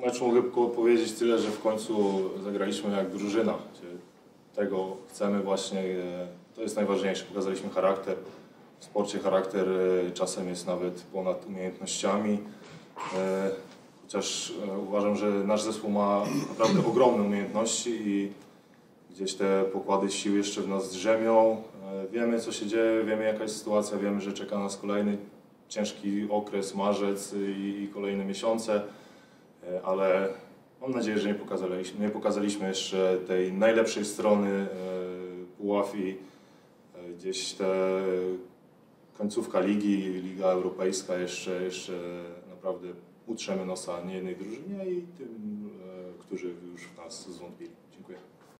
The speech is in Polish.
Po meczu mogę tylko powiedzieć tyle, że w końcu zagraliśmy jak drużyna. Tego chcemy właśnie, e, to jest najważniejsze. Pokazaliśmy charakter. W sporcie charakter e, czasem jest nawet ponad umiejętnościami. E, Chociaż uważam, że nasz zespół ma naprawdę ogromne umiejętności i gdzieś te pokłady sił jeszcze w nas drzemią. Wiemy, co się dzieje, wiemy, jaka jest sytuacja, wiemy, że czeka nas kolejny ciężki okres, marzec i, kolejne miesiące, ale mam nadzieję, że nie pokazaliśmy, nie pokazaliśmy jeszcze tej najlepszej strony e, Puławi. E, Gdzieś te końcówka ligi, Liga Europejska jeszcze, jeszcze naprawdę utrzemy nosa nie jednej drużynie i tym, e, którzy już w nas zwątpili.